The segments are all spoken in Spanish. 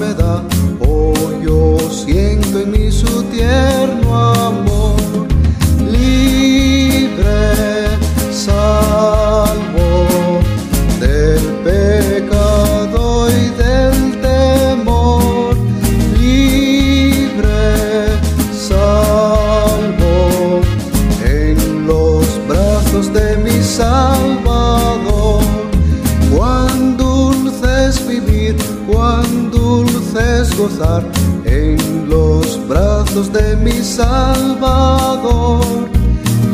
me oh, yo siento en mis gozar en los brazos de mi Salvador.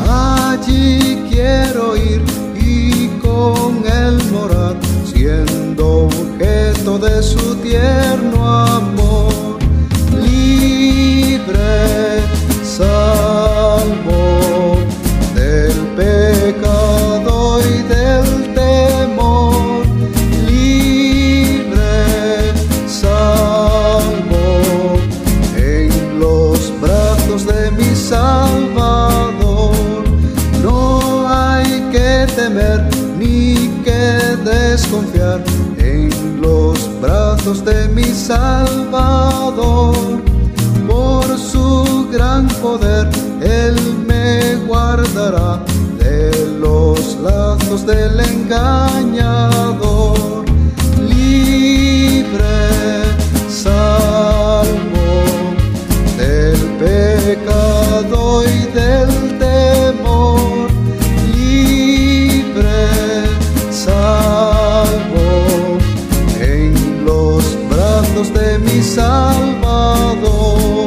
Allí quiero ir y con él morar, siendo objeto de su ni que desconfiar en los brazos de mi Salvador. Por su gran poder Él me guardará de los lazos del engañador. Libre, salvo del pecado y del de mi Salvador.